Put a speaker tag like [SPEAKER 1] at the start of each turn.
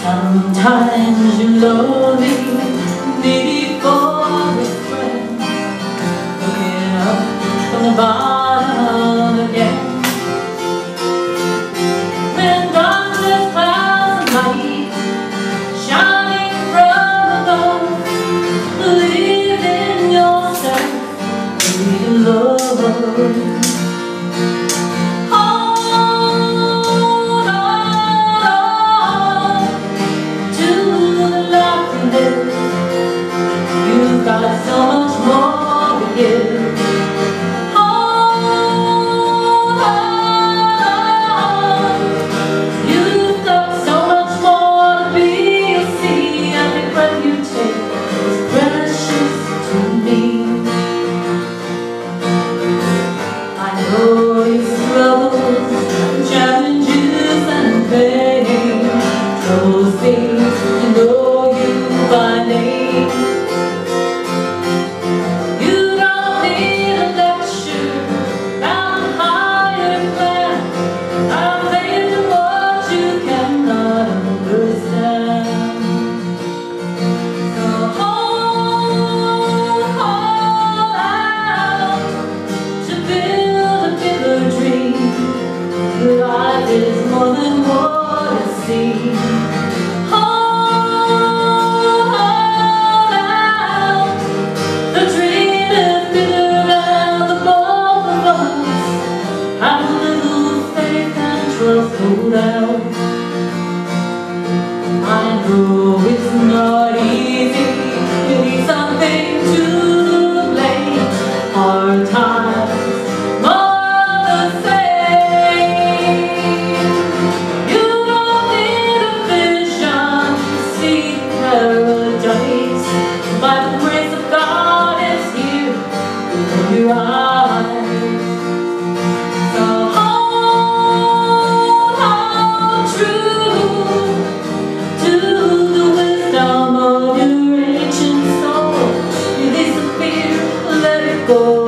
[SPEAKER 1] Sometimes you love me, promise you cool I know it's not easy. You need something to blame Hard times the same. You won't need a vision. To see paradise But todo.